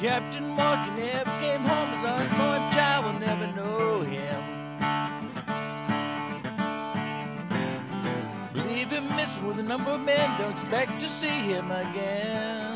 Captain Morgan never came home. His unborn child will never know him. Believe him missing with a number of men. Don't expect to see him again.